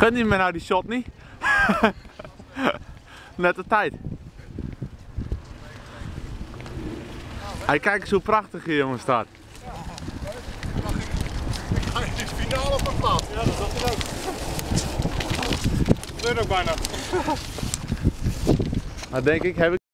Gun niet me nou die shot niet? Net de tijd. Hey, kijk eens hoe prachtig hier jongen staat. Ik ga finale op een plaat. Ja, dat zat ik ook. Dat ook bijna. Maar denk ik, heb ik